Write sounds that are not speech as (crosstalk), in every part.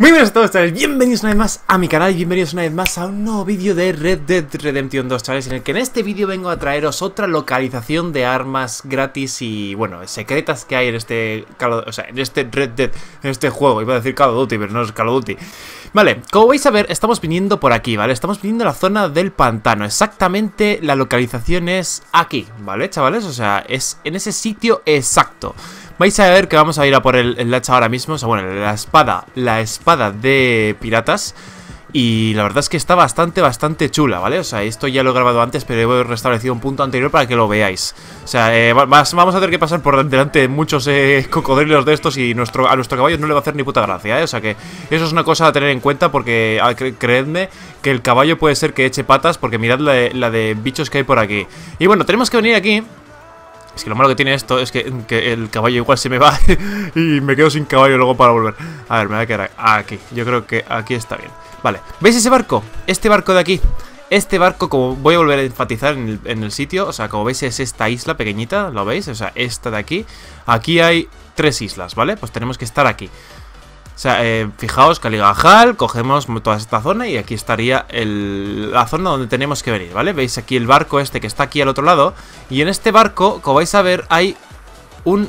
Muy buenas a todos chavales, bienvenidos una vez más a mi canal y bienvenidos una vez más a un nuevo vídeo de Red Dead Redemption 2 chavales En el que en este vídeo vengo a traeros otra localización de armas gratis y bueno, secretas que hay en este, o sea, en este Red Dead, en este juego. Iba a decir Call of Duty, pero no es Call of Duty. Vale, como vais a ver, estamos viniendo por aquí, ¿vale? Estamos viniendo a la zona del pantano. Exactamente la localización es aquí, ¿vale, chavales? O sea, es en ese sitio exacto Vais a ver que vamos a ir a por el, el hacha ahora mismo O sea, bueno, la espada, la espada de piratas y la verdad es que está bastante, bastante chula, ¿vale? O sea, esto ya lo he grabado antes, pero he restablecido un punto anterior para que lo veáis. O sea, eh, vamos a tener que pasar por delante de muchos eh, (laughs) cocodrilos de estos y nuestro, a nuestro caballo no le va a hacer ni puta gracia, ¿eh? O sea que eso es una cosa a tener en cuenta porque, creedme, que el caballo puede ser que eche patas porque mirad la, la de bichos que hay por aquí. Y bueno, tenemos que venir aquí es que lo malo que tiene esto es que, el caballo igual se me va (laughs) y me quedo sin caballo luego para volver. A ver, me voy a quedar aquí. Yo creo que aquí está bien. Vale, ¿veis ese barco? Este barco de aquí. Este barco, como voy a volver a enfatizar en el, en el sitio, o sea, como veis es esta isla pequeñita, ¿lo veis? O sea, esta de aquí. Aquí hay tres islas, ¿vale? Pues tenemos que estar aquí. O sea, eh, fijaos, Caligajal, cogemos toda esta zona y aquí estaría la zona donde tenemos que venir, ¿vale? Veis aquí el barco este que está aquí al otro lado y en este barco, como vais a ver, hay un...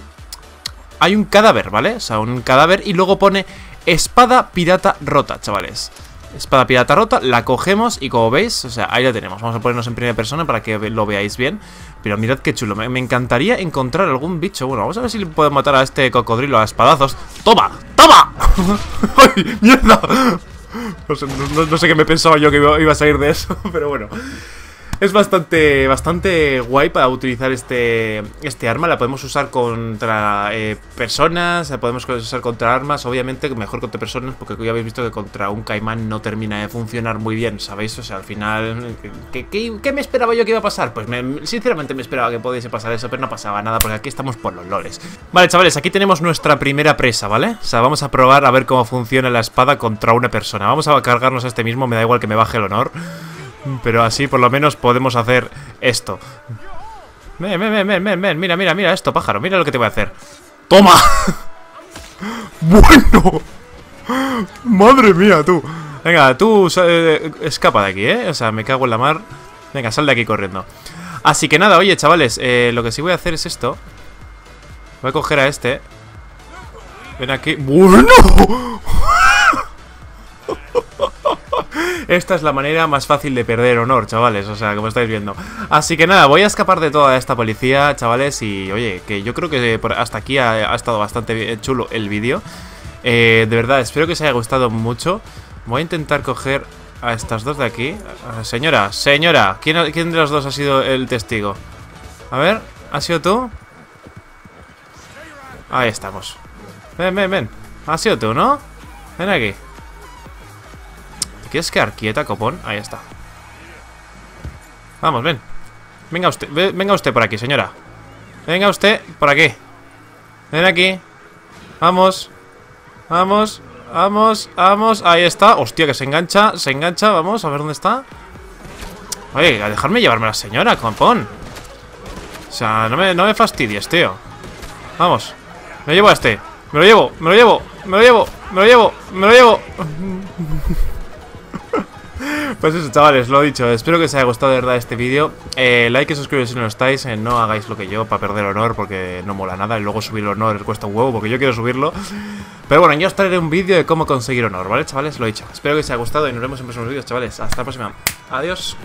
Hay un cadáver, ¿vale? O sea, un cadáver y luego pone espada pirata rota, chavales. Espada pirata rota, la cogemos y como veis, o sea, ahí la tenemos. Vamos a ponernos en primera persona para que lo veáis bien. Pero mirad qué chulo, me, encantaría encontrar algún bicho. Bueno, vamos a ver si puedo matar a este cocodrilo a espadazos. ¡Toma! ¡Toma! (laughs) ¡Ay, mierda! No sé, no sé, qué me pensaba yo que iba a salir de eso, (laughs) pero bueno. Es bastante, bastante guay para utilizar este, este arma. La podemos usar contra eh, personas, la podemos usar contra armas. Obviamente mejor contra personas porque ya habéis visto que contra un caimán no termina de funcionar muy bien, ¿sabéis? O sea, al final... ¿Qué, me esperaba yo que iba a pasar? Pues sinceramente me esperaba que pudiese pasar eso, pero no pasaba nada porque aquí estamos por los loles. Vale, chavales, aquí tenemos nuestra primera presa, ¿vale? O sea, vamos a probar a ver cómo funciona la espada contra una persona. Vamos a cargarnos a este mismo, me da igual que me baje el honor. Pero así por lo menos podemos hacer esto. Ven, ven, ven, ven, ven, mira, mira, mira esto, pájaro, mira lo que te voy a hacer. ¡Toma! (laughs) ¡Bueno! ¡Madre mía, tú! Venga, tú eh, escapa de aquí, ¿eh? O sea, me cago en la mar. Venga, sal de aquí corriendo. Así que nada, oye, chavales, eh, lo que sí voy a hacer es esto. Voy a coger a este. Ven aquí. ¡Bueno! (laughs) Esta es la manera más fácil de perder honor, chavales, o sea, como estáis viendo. Así que nada, voy a escapar de toda esta policía, chavales, y oye, que yo creo que hasta aquí ha, estado bastante chulo el vídeo. Eh, de verdad, espero que os haya gustado mucho. Voy a intentar coger a estas dos de aquí. Señora, señora, ¿quién, ¿quién de los dos ha sido el testigo? A ver, ¿ha sido tú? Ahí estamos. Ven, ven, ven. Ha sido tú, ¿no? Ven aquí. ¿Quieres quedar quieta, copón? Ahí está. Vamos, ven. Venga usted, venga usted por aquí, señora. Venga usted por aquí. Ven aquí. Vamos. Vamos. Vamos, vamos. Ahí está. Hostia, que se engancha Se engancha, vamos, a ver dónde está. Oye, a dejarme llevarme a la señora, copón. O sea, no me, no me fastidies, tío. Vamos. Me llevo a este. Me lo llevo, me lo llevo Me lo llevo, me lo llevo Me lo llevo (laughs) Pues eso, chavales, lo he dicho. Espero que os haya gustado de verdad este vídeo. Eh, like y suscribiros si no lo estáis. Eh, no hagáis lo que yo para perder honor porque no mola nada. Y luego subir honor cuesta un huevo porque yo quiero subirlo. Pero bueno, yo os traeré un vídeo de cómo conseguir honor, ¿vale, chavales? Lo he dicho. Espero que os haya gustado y nos vemos en próximos vídeos, chavales. Hasta la próxima. Adiós.